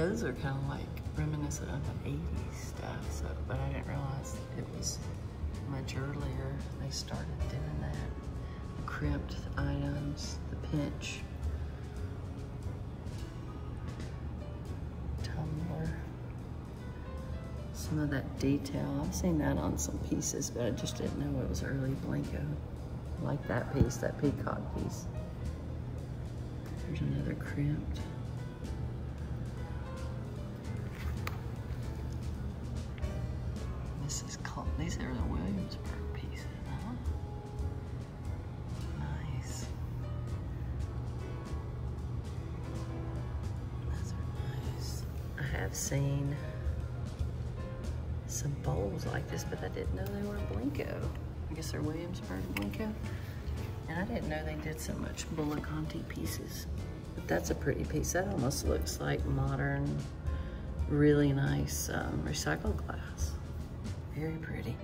those are kind of like reminiscent of the 80s stuff, so, but I didn't realize it was much earlier they started doing that. The crimped items, the pinch. Tumbler. Some of that detail, I've seen that on some pieces, but I just didn't know it was early Blenko. I like that piece, that peacock piece. There's another crimped. Called, these are the Williamsburg pieces, huh? Nice. Those are nice. I have seen some bowls like this, but I didn't know they were Blenko. I guess they're Williamsburg Blenko. And I didn't know they did so much Bullicante pieces. But that's a pretty piece. That almost looks like modern, really nice um, recycled glass. Very pretty.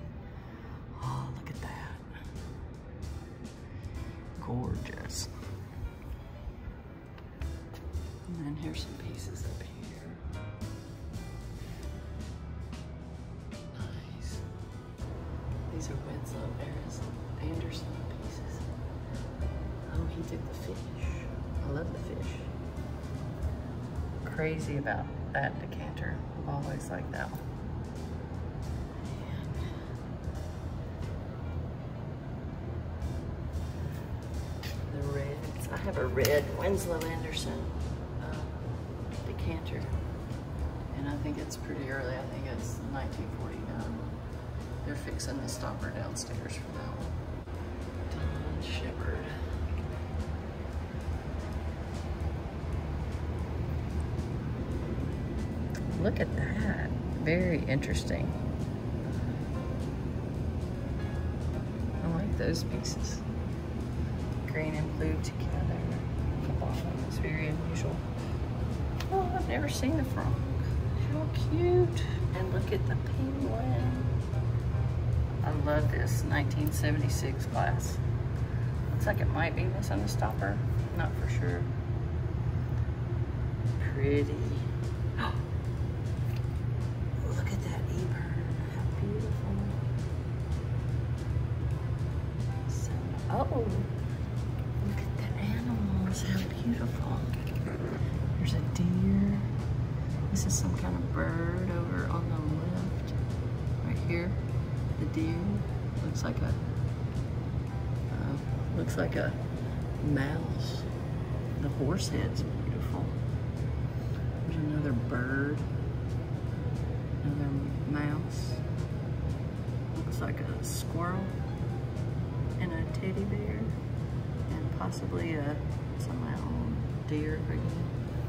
Gorgeous. And then here's some pieces up here. Nice. These are Winslow Harris Anderson pieces. Oh, he did the fish. I love the fish. Crazy about that decanter. I've always liked that one. I have a red Winslow Anderson uh, decanter. And I think it's pretty early. I think it's 1949. They're fixing the stopper downstairs for that one. Don Shepherd. Look at that. Very interesting. I like those pieces. Green and blue together. The bottom is very unusual. Oh, I've never seen the frog. How cute. And look at the penguin. I love this 1976 glass. Looks like it might be missing a stopper. Not for sure. Pretty. Look at that Eburn. How beautiful. Oh, deer. Looks like a uh, looks like a mouse. The horse head's beautiful. There's another bird. Another mouse. Looks like a squirrel and a teddy bear and possibly a some deer again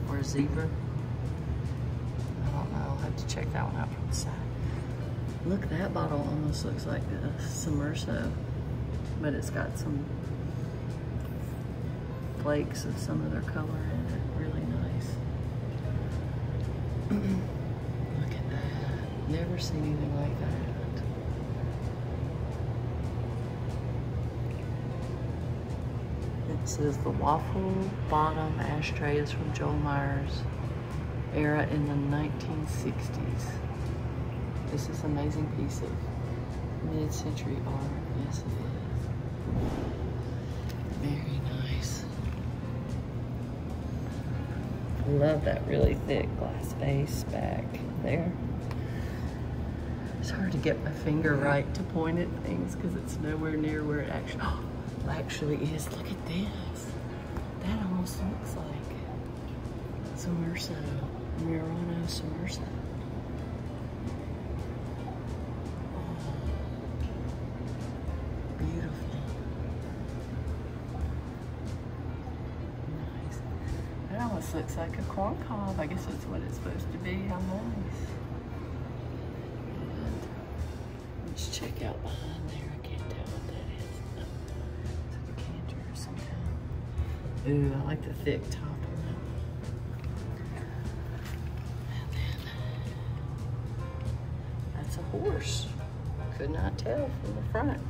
or a zebra. I don't know. I'll have to check that one out from the side. Look, that bottle almost looks like a Submerso, but it's got some flakes of some of their color in it. Really nice. Look at that. Never seen anything like that. It says the waffle bottom ashtray is from Joel Myers era in the 1960s. This is an amazing piece of mid-century art. Yes, it is. Very nice. I love that really thick glass base back there. It's hard to get my finger right to point at things because it's nowhere near where it actually, oh, actually is. Look at this. That almost looks like Submerso, Murano Submerso. Almost looks like a corn cob. I guess that's what it's supposed to be. How nice. And let's check out behind there. I can't tell what that is. No. It's a decanter or some kind. Ooh, I like the thick top on that one. And then that's a horse. Could not tell from the front.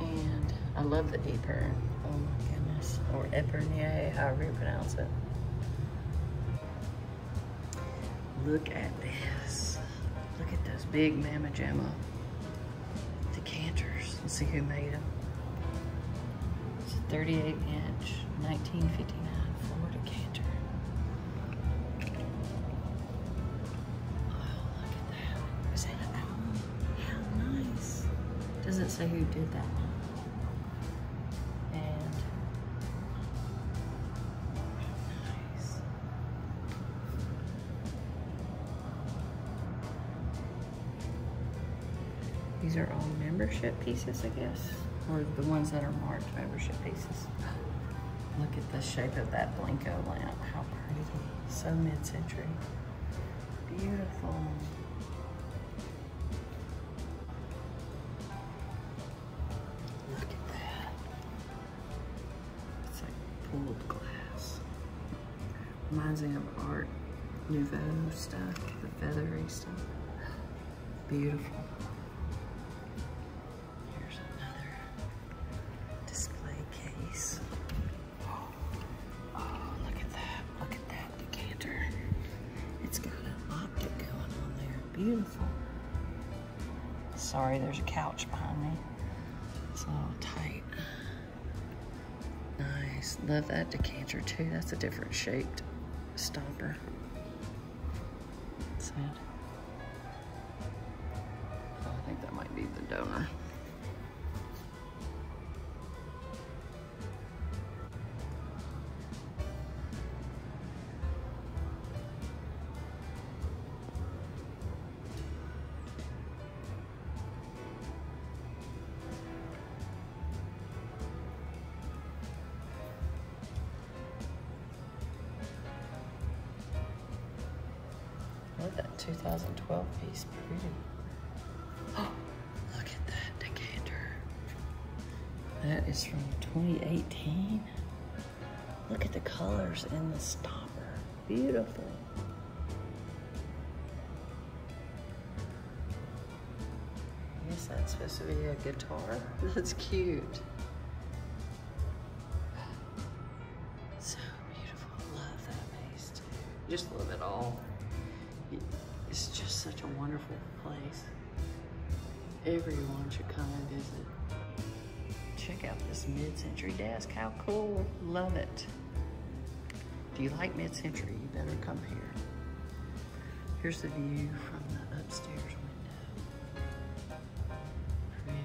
And I love the Eper. Oh my goodness. Or Epernier, however you pronounce it. Look at this. Look at those big Mama Jamma decanters. Let's see who made them. It's a 38 inch, 1959 Ford decanter. Oh, look at that. Is that an album? How nice. Doesn't say who did that one. These are all membership pieces, I guess, or the ones that are marked membership pieces. Look at the shape of that Blenko lamp. How pretty. So mid-century. Beautiful. Look at that. It's like pulled glass. Reminds me of Art Nouveau stuff, the feathery stuff. Beautiful. Sorry, there's a couch behind me. It's a little tight. Nice. Love that decanter too. That's a different shaped stopper. 2012 piece, pretty. Oh, look at that decanter. That is from 2018. Look at the colors in the stopper. Beautiful. I guess that's supposed to be a guitar. That's cute. So beautiful. Love that vase too. Just wonderful place. Everyone should come and visit. Check out this mid-century desk. How cool. Love it. If you like mid-century, you better come here. Here's the view from the upstairs window. Pretty.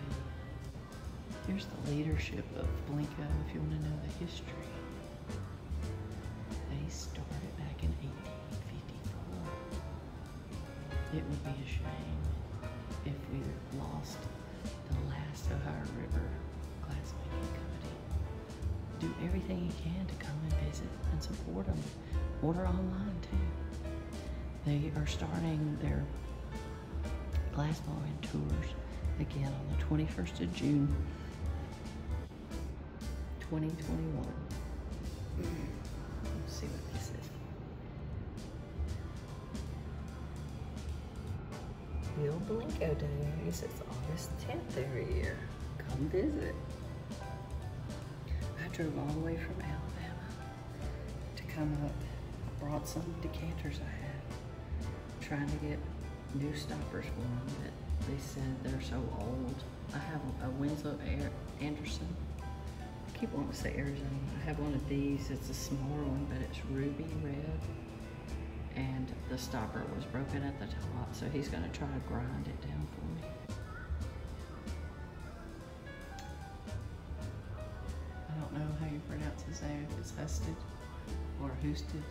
Here's the leadership of Blenko if you want to know the history. It would be a shame if we lost the last Ohio River glassmaking company. Do everything you can to come and visit and support them. Order online too. They are starting their glass blowing tours again on the 21st of June, 2021. Let's see what this is. Bill Days. It's August 10th every year. Come visit. I drove all the way from Alabama to come up. I brought some decanters I had, trying to get new stoppers for them, but they said they're so old. I have a Winslow Air Anderson. I keep wanting to say Arizona. I have one of these. It's a smaller one, but it's ruby red and the stopper was broken at the top, so he's gonna try to grind it down for me. I don't know how you pronounce his name, if it's Husted or Hoosted,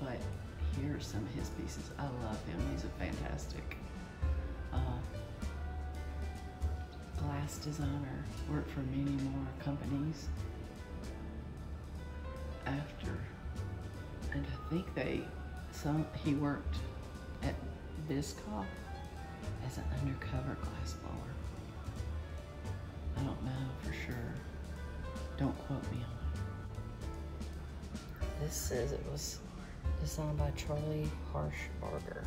but here are some of his pieces. I love him, he's a fantastic uh, glass designer, worked for many more companies after, and I think they some he worked at Biscoff as an undercover glass blower. I don't know for sure. Don't quote me on it. This says it was designed by Charlie Harshbarger.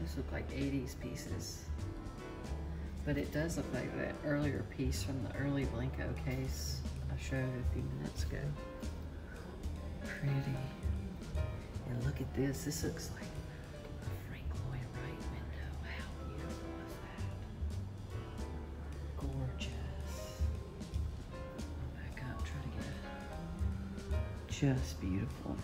These look like 80s pieces. But it does look like that earlier piece from the early Blenko case I showed a few minutes ago. Pretty. Look at this. This looks like a Frank Lloyd Wright window. How beautiful is that? Gorgeous. To get it. Just beautiful.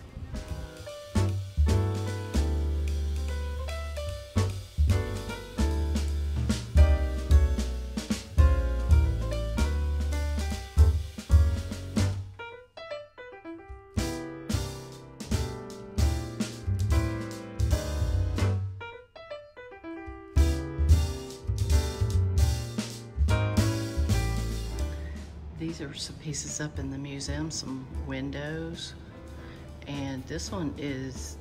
These are some pieces up in the museum, some windows. And this one is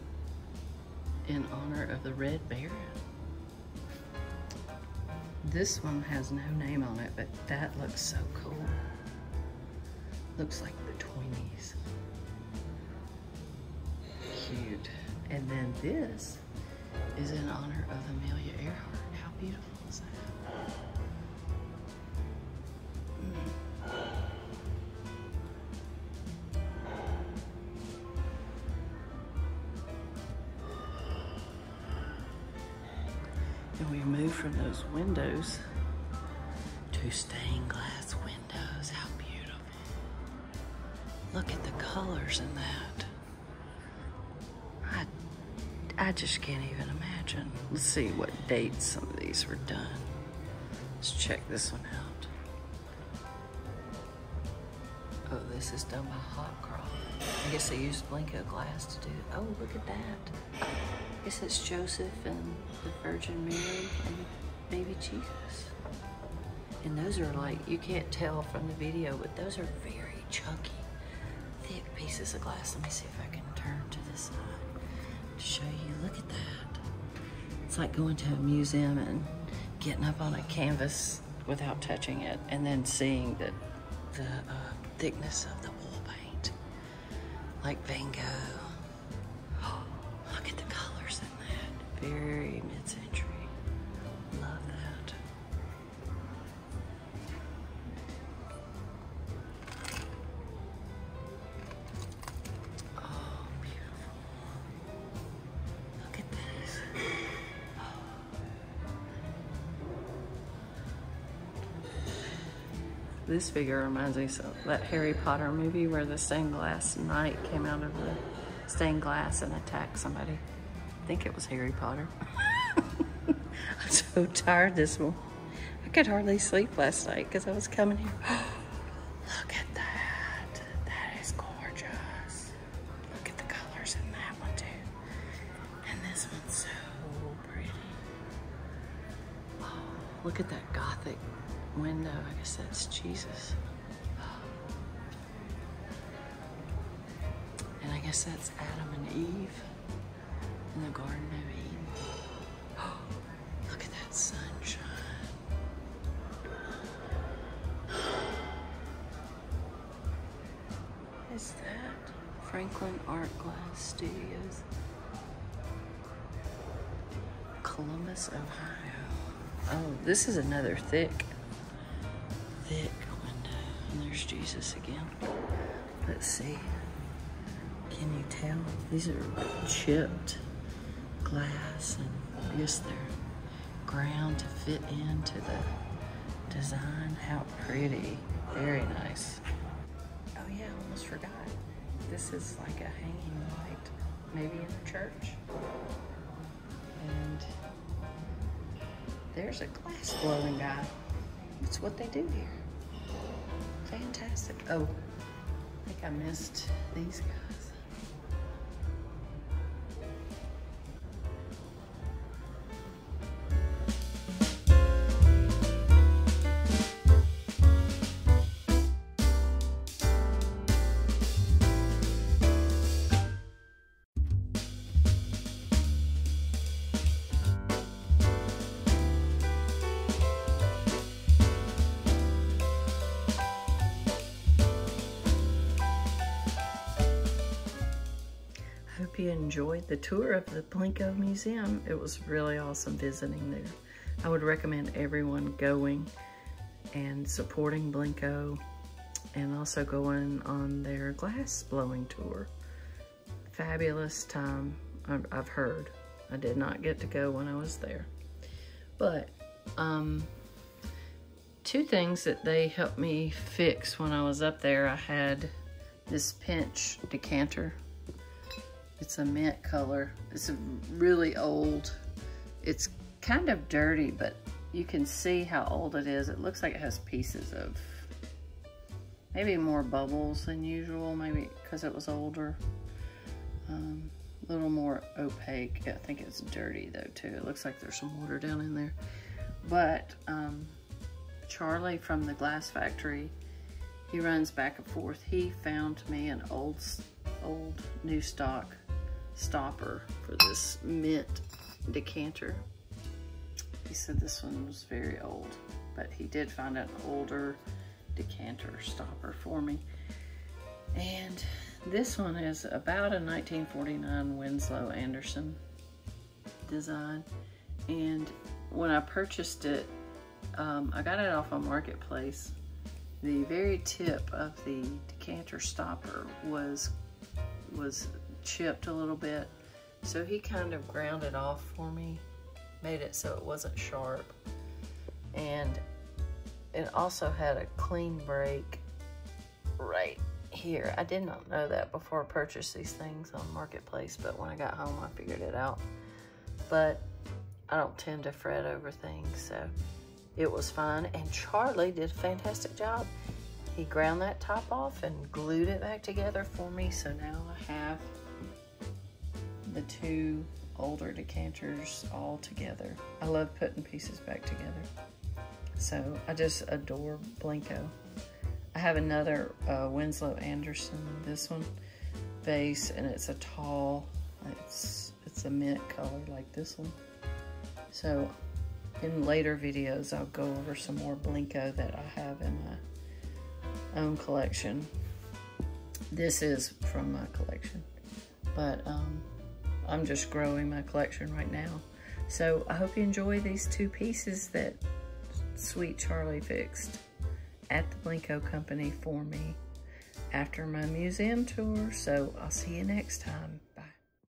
in honor of the Red Baron. This one has no name on it, but that looks so cool. Looks like the 20s. Cute. And then this is in honor of Amelia Earhart. How beautiful And we moved from those windows to stained glass windows. How beautiful. Look at the colors in that. I, I just can't even imagine. Let's see what dates some of these were done. Let's check this one out. Oh, this is done by Hopcroft. I guess they used Blenko glass to do Oh, look at that. I guess it's Joseph and the Virgin Mary and baby Jesus. And those are like, you can't tell from the video, but those are very chunky, thick pieces of glass. Let me see if I can turn to this side to show you. Look at that. It's like going to a museum and getting up on a canvas without touching it and then seeing the, the uh, thickness of the wall paint. Like Van Gogh. Very mid-century. Love that. Oh, beautiful. Look at this. This figure reminds me of that Harry Potter movie where the stained glass knight came out of the stained glass and attacked somebody. I think it was Harry Potter. I'm so tired this morning. I could hardly sleep last night because I was coming here. Look at that. That is gorgeous. Look at the colors in that one too. And this one's so pretty. Oh, look at that gothic window. I guess that's Jesus. And I guess that's Adam and Eve in the Garden of Eden. Look at that sunshine. Is that Franklin Art Glass Studios? Columbus, Ohio. Oh, this is another thick, thick window. And there's Jesus again. Let's see. Can you tell? These are chipped glass and I guess they're ground to fit into the design. How pretty. Very nice. Oh yeah, I almost forgot. This is like a hanging light, maybe in a church. And there's a glass blowing guy. It's what they do here. Fantastic. Oh, I think I missed these guys. You enjoyed the tour of the Blenko Museum. It was really awesome visiting there. I would recommend everyone going and supporting Blenko and also going on their glass blowing tour. Fabulous time, I've heard. I did not get to go when I was there. But, um, two things that they helped me fix when I was up there. I had this pinch decanter. It's a mint color. It's really old. It's kind of dirty, but you can see how old it is. It looks like it has pieces of maybe more bubbles than usual, maybe because it was older. Um, a little more opaque. I think it's dirty though too. It looks like there's some water down in there. But um, Charlie from the glass factory, he runs back and forth. He found me an old, old new stock stopper for this mint decanter. He said this one was very old, but he did find an older decanter stopper for me. And this one is about a 1949 Winslow Anderson design. And when I purchased it, um, I got it off a marketplace. The very tip of the decanter stopper was was chipped a little bit. So he kind of ground it off for me, made it so it wasn't sharp. And it also had a clean break right here. I did not know that before I purchased these things on Marketplace, but when I got home, I figured it out. But I don't tend to fret over things, so it was fun. And Charlie did a fantastic job. He ground that top off and glued it back together for me, so now I have the two older decanters all together. I love putting pieces back together. So I just adore Blenko. I have another uh, Winslow Anderson, this one, vase, and it's a tall, it's, it's a mint color like this one. So in later videos, I'll go over some more Blenko that I have in my own collection. This is from my collection, but um, I'm just growing my collection right now. So I hope you enjoy these two pieces that Sweet Charlie fixed at the Blenko Company for me after my museum tour. So I'll see you next time.